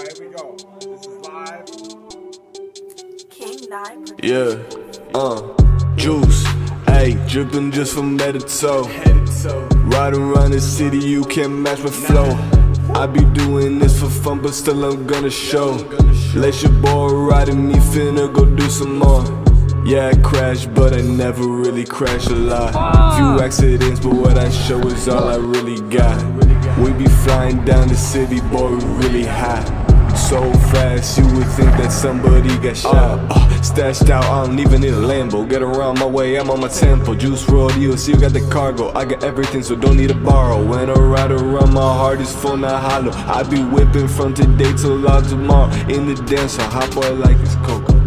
Alright, here we go. This is live. King Nine Yeah, uh, juice, ayy, dripping just from head to toe. Riding around the city, you can't match my flow. I be doing this for fun, but still I'm gonna show. Let your boy ride riding me, finna go do some more. Yeah, I crashed, but I never really crash a lot. Few accidents, but what I show is all I really got. We be flying down the city, boy, we really high. So fast, you would think that somebody got shot. Uh, stashed out, I don't even need a Lambo. Get around my way, I'm on my tempo. Juice World EUC, you got the cargo. I got everything, so don't need to borrow. When I ride around, my heart is full, not hollow. I be whipping from today till all tomorrow. In the dance, I hot boy like it's cocoa.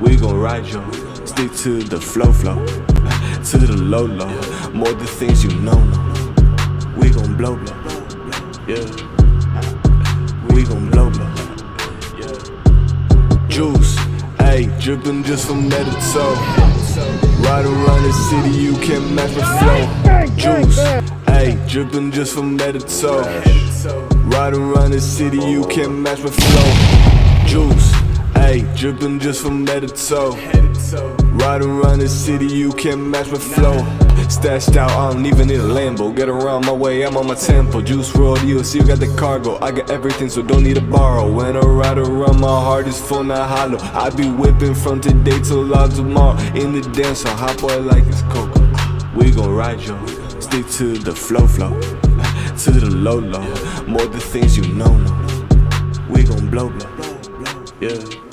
We gon' ride, yo. Stick to the flow, flow. To the low, low. More the things you know, know. We gon' blow, blow. Yeah. Drippin' just from head to toe. Ride around the city, you can't match my flow. Juice, ayy, drippin' just from head to toe. Ride around the city, you can't match my flow. Juice, ayy, drippin' just from head to toe. Ride around the city, you can't match my flow. Stashed out, I don't even need a Lambo. Get around my way, I'm on my tempo. Juice you see, you got the cargo. I got everything, so don't need to borrow. When I ride around, my heart is full, not hollow. I be whipping from today till all tomorrow. In the dance, I hot boy like it's cocoa. We gon' ride, yo. Stick to the flow, flow. To the low, low. More the things you know, know. We gon' blow, blow. Yeah.